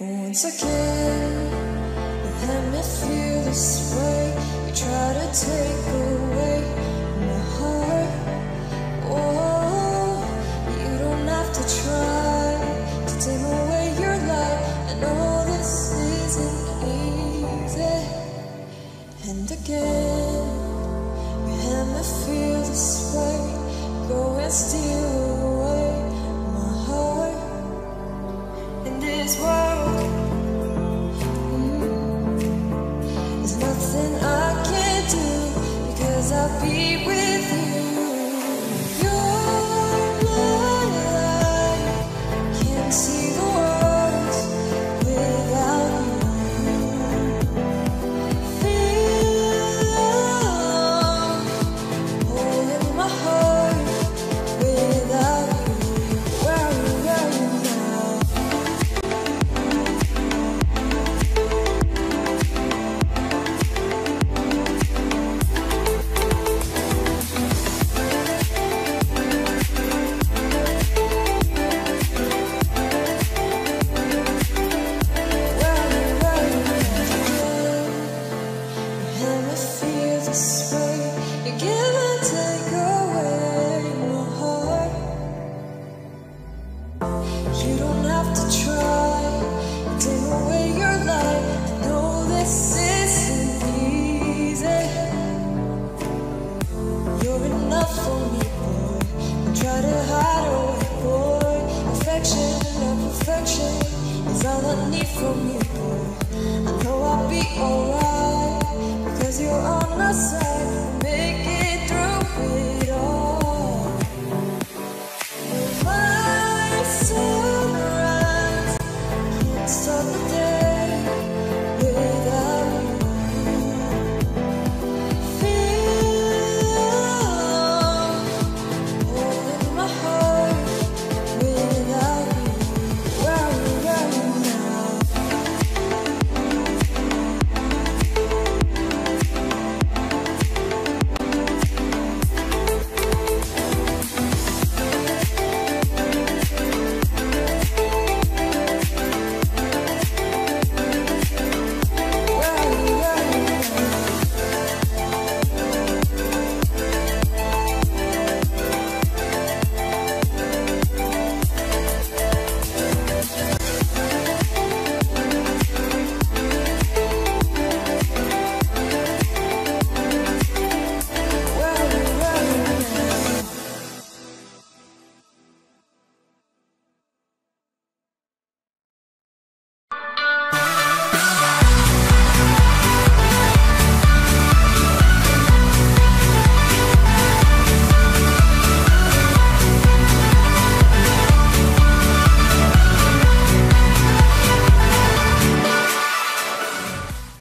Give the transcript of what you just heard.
Once again, had me feel this way. You try to take away my heart. Oh, you don't have to try to take away your light. I know this isn't easy. And again, had me feel this way. Go and steal I'll be with you. You give and take away my heart. You don't have to try to take away your life. This isn't easy. You're enough for me, boy. Don't try to hide away, boy. Affection perfection is all I need from you, boy. I know I'll be alright myself